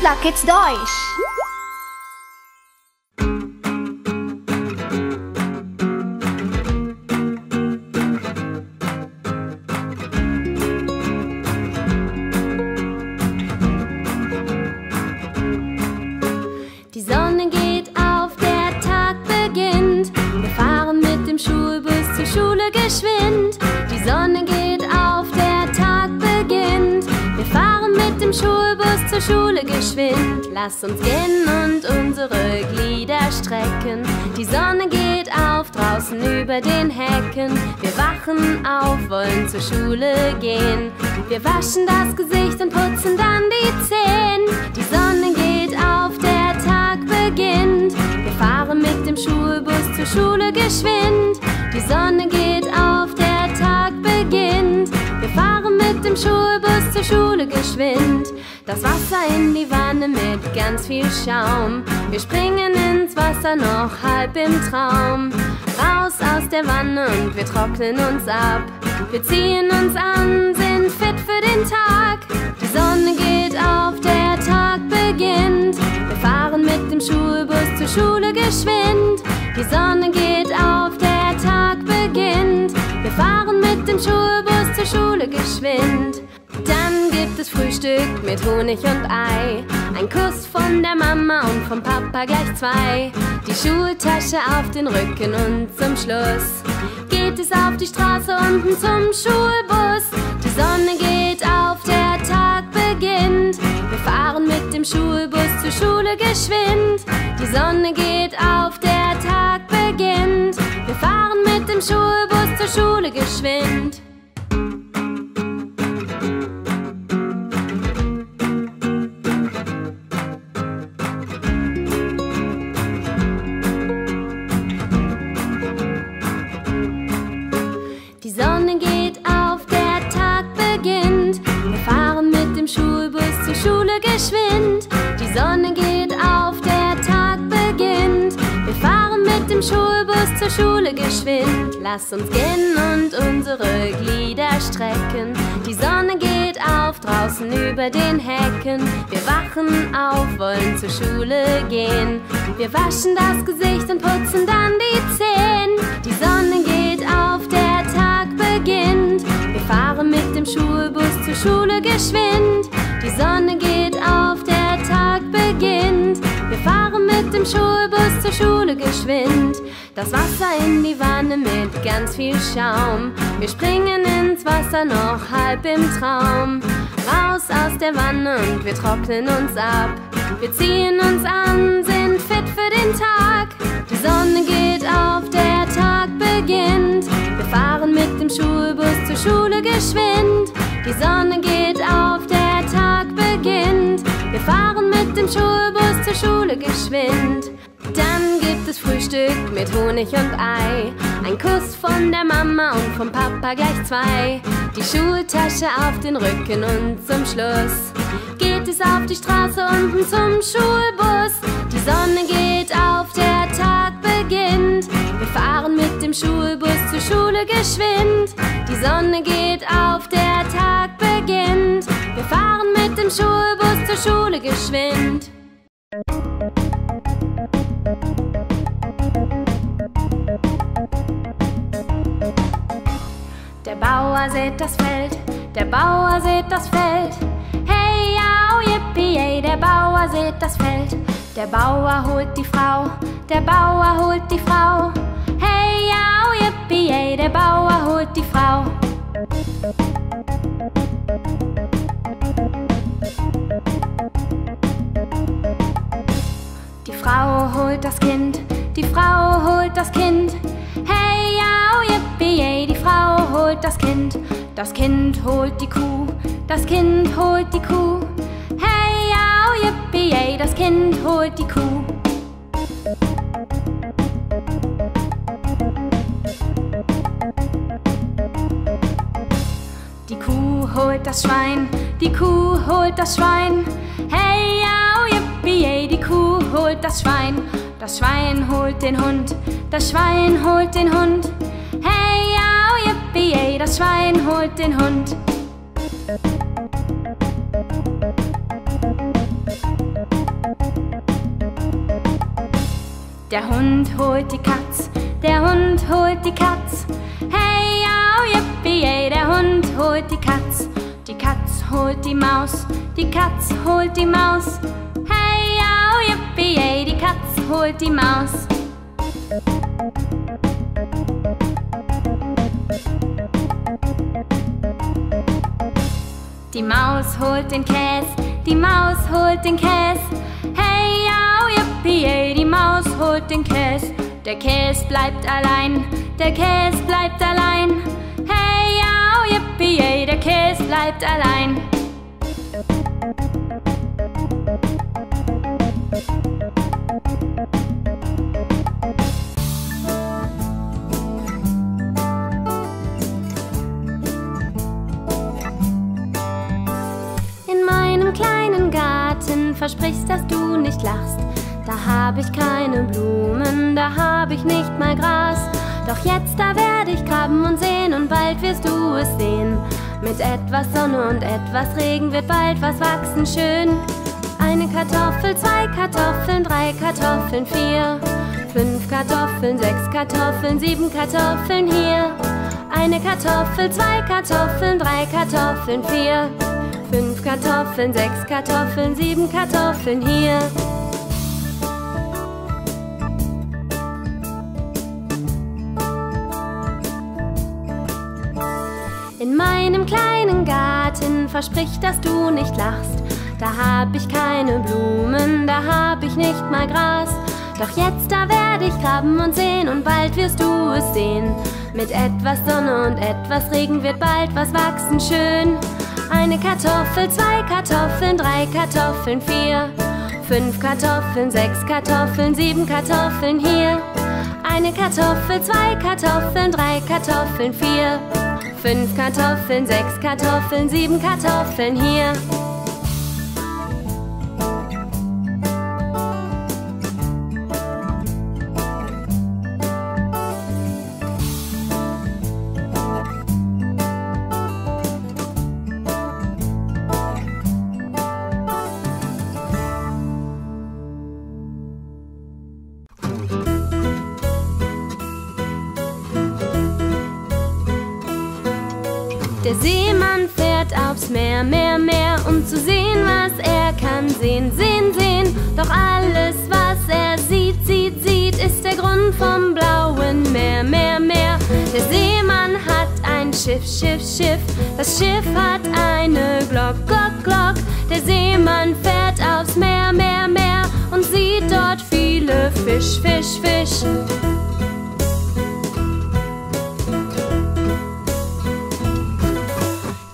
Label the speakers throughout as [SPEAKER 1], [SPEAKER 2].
[SPEAKER 1] Hoopla Kids Deutsch.
[SPEAKER 2] Die Sonne geht auf, der Tag beginnt. Wir fahren mit dem Schulbus zur Schule geschwind. Lass uns gehen und unsere Glieder strecken. Die Sonne geht auf, draußen über den Hecken. Wir wachen auf, wollen zur Schule gehen. Wir waschen das Gesicht und putzen dann die Zähne. Die Sonne geht auf, der Tag beginnt. Wir fahren mit dem Schulbus zur Schule geschwind. Die Sonne geht auf, der Tag beginnt. Wir fahren mit dem Schulbus zur Schule geschwind. Das Wasser in die Wanne mit ganz viel Schaum. Wir springen ins Wasser noch halb im Traum. Raus aus der Wanne und wir trocknen uns ab. Wir ziehen uns an, sind fit für den Tag. Die Sonne geht auf, der Tag beginnt. Wir fahren mit dem Schulbus zur Schule geschwind. Die Sonne geht auf, der Tag beginnt. Wir fahren mit dem Schulbus zur Schule geschwind. Dann gibt es Frühstück mit Honig und Ei. Ein Kuss von der Mama und vom Papa gleich zwei. Die Schultasche auf den Rücken und zum Schluss geht es auf die Straße unten zum Schulbus. Die Sonne geht auf, der Tag beginnt. Wir fahren mit dem Schulbus zur Schule geschwind. Die Sonne geht auf, der Tag beginnt. Wir fahren mit dem Schulbus zur Schule geschwind. Zur Schule geschwind. Lass uns gehen und unsere Glieder strecken. Die Sonne geht auf, draußen über den Hecken. Wir wachen auf, wollen zur Schule gehen. Wir waschen das Gesicht und putzen dann die Zähne. Die Sonne geht auf, der Tag beginnt. Wir fahren mit dem Schulbus zur Schule geschwind. Die Sonne geht auf, der Tag beginnt. Mit dem Schulbus zur Schule geschwind. Das Wasser in die Wanne mit ganz viel Schaum. Wir springen ins Wasser noch halb im Traum. Raus aus der Wanne und wir trocknen uns ab. Wir ziehen uns an, sind fit für den Tag. Die Sonne geht auf, der Tag beginnt. Wir fahren mit dem Schulbus zur Schule geschwind. Die Sonne geht auf, der Tag beginnt. Wir fahren mit dem Schulbus geschwind. Dann gibt es Frühstück mit Honig und Ei. Ein Kuss von der Mama und vom Papa gleich zwei. Die Schultasche auf den Rücken und zum Schluss geht es auf die Straße unten zum Schulbus. Die Sonne geht auf, der Tag beginnt. Wir fahren mit dem Schulbus zur Schule geschwind. Die Sonne geht auf, der Tag beginnt. Wir fahren mit dem Schulbus zur Schule geschwind. Bauer sät das Feld, der Bauer sät das Feld. Hey, au, yippie, ey, der Bauer sät das Feld. Der Bauer holt die Frau, der Bauer holt die Frau. Hey, au, yippie, ey, der Bauer holt die Frau. Die Frau holt das Kind, die Frau holt das Kind. Hey, au, yippie, ey, die Frau holt das Kind. Das Kind holt die Kuh, das Kind holt die Kuh. Hey, au, yippie, ey, das Kind holt die Kuh. Die Kuh holt das Schwein, die Kuh holt das Schwein. Hey, au, yippie, ey, die Kuh holt das Schwein. Das Schwein holt den Hund, das Schwein holt den Hund. Hey, au, yippie, yay, das Schwein holt den Hund. Der Hund holt die Katz, der Hund holt die Katz. Hey, au, yippie, yay, der Hund holt die Katz. Die Katz holt die Maus, die Katz holt die Maus. Hey, au, yippie, yay, die Katz holt die Maus. Die Maus holt den Käse, die Maus holt den Käse. Hey, au, yippie, yay, die Maus holt den Käse. Der Käse bleibt allein, der Käse bleibt allein. Hey, au, yippie, yay, der Käse bleibt allein. Versprichst, dass du nicht lachst. Da hab ich keine Blumen, da hab ich nicht mal Gras. Doch jetzt, da werde ich graben und sehen und bald wirst du es sehen. Mit etwas Sonne und etwas Regen wird bald was wachsen schön. Eine Kartoffel, zwei Kartoffeln, drei Kartoffeln, vier. Fünf Kartoffeln, sechs Kartoffeln, sieben Kartoffeln hier. Eine Kartoffel, zwei Kartoffeln, drei Kartoffeln, vier. Fünf Kartoffeln, sechs Kartoffeln, sieben Kartoffeln hier. In meinem kleinen Garten versprich, dass du nicht lachst. Da hab ich keine Blumen, da hab ich nicht mal Gras. Doch jetzt, da werde ich graben und sehen und bald wirst du es sehen. Mit etwas Sonne und etwas Regen wird bald was wachsen schön. Eine Kartoffel, zwei Kartoffeln, drei Kartoffeln, vier. Fünf Kartoffeln, sechs Kartoffeln, sieben Kartoffeln hier. Eine Kartoffel, zwei Kartoffeln, drei Kartoffeln, vier. Fünf Kartoffeln, sechs Kartoffeln, sieben Kartoffeln hier. Meer, Meer, Meer, um zu sehen, was er kann sehen, sehen, sehen. Doch alles, was er sieht, sieht, sieht, ist der Grund vom blauen Meer, Meer, Meer. Der Seemann hat ein Schiff, Schiff, Schiff. Das Schiff hat eine Glock, Glock, Glock. Der Seemann fährt aufs Meer, Meer, Meer und sieht dort viele Fisch, Fisch, Fisch.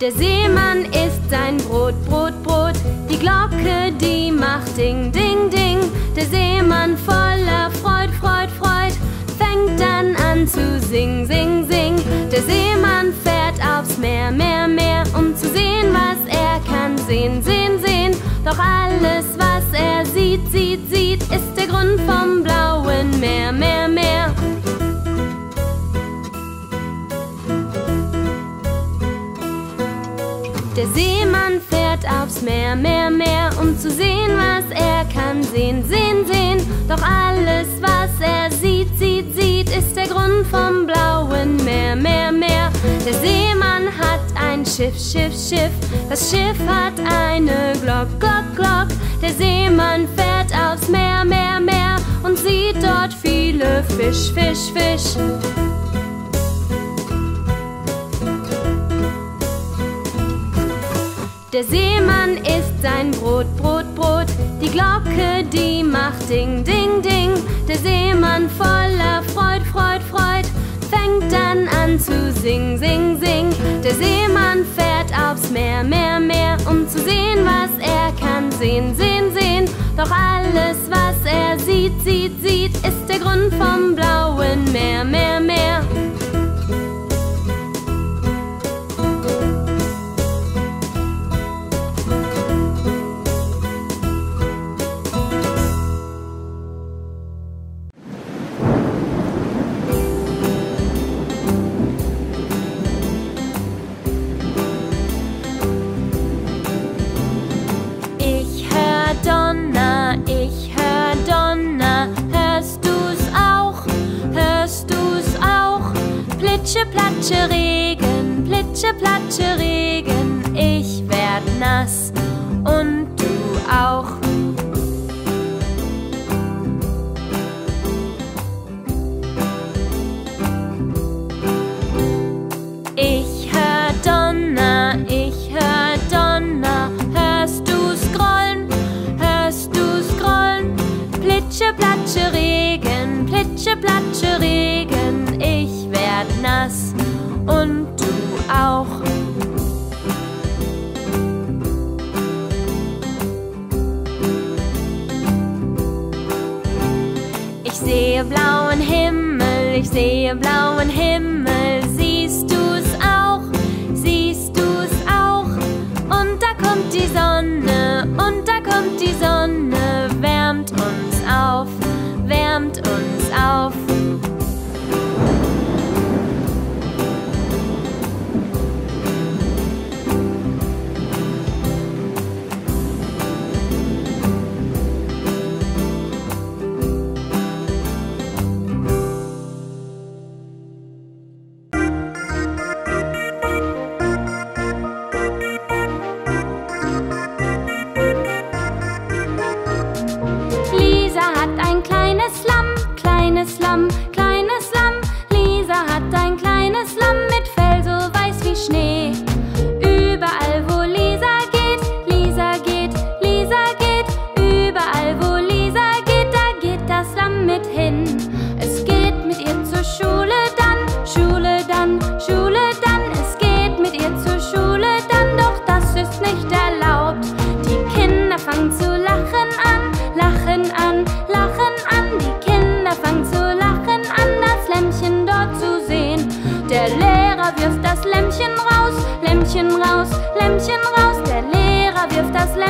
[SPEAKER 2] Der Seemann isst sein Brot, Brot, Brot. Die Glocke, die macht Ding, Ding, Ding. Der Seemann voller Freud, Freud, Freud fängt dann an zu sing, sing, sing. Der Seemann fährt aufs Meer, Meer, Meer, um zu sehen, was er kann sehen, sehen, sehen. Doch alles, was er sieht, sieht, sieht, ist aufs Meer, Meer, Meer, um zu sehen, was er kann sehen, sehen, sehen. Doch alles, was er sieht, sieht, sieht, ist der Grund vom blauen Meer, Meer, Meer. Der Seemann hat ein Schiff, Schiff, Schiff. Das Schiff hat eine Glock, Glock, Glock. Der Seemann fährt aufs Meer, Meer, Meer und sieht dort viele Fisch, Fisch, Fisch. Der Seemann isst sein Brot, Brot, Brot. Die Glocke, die macht Ding, Ding, Ding. Der Seemann voller Freud, Freud, Freud fängt dann an zu sing, sing, sing. Der Seemann fährt aufs Meer, Meer, Meer, um zu sehen, was er kann sehen, sehen, sehen. Doch alles, was er sieht, sieht, sieht, ist der Grund vom blauen Regen, sehe blauen Himmel, ich sehe blauen Himmel, siehst du's auch, siehst du's auch? Und da kommt die Sonne, und da kommt die Sonne,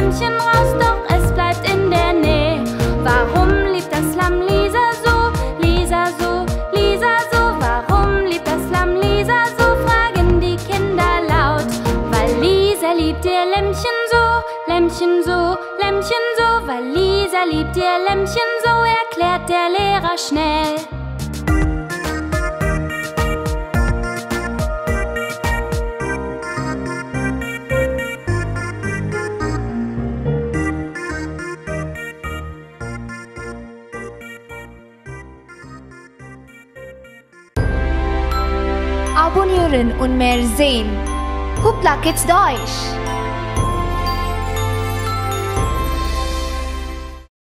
[SPEAKER 2] Lämmchen raus, doch es bleibt in der Nähe. Warum liebt das Lamm Lisa so, Lisa so, Lisa so? Warum liebt das Lamm Lisa so? Fragen die Kinder laut. Weil Lisa liebt ihr Lämmchen so, Lämmchen so, Lämmchen so. Weil Lisa liebt ihr Lämmchen so, erklärt der Lehrer schnell.
[SPEAKER 1] Abonnieren und mehr sehen. Hoopla Kids Deutsch!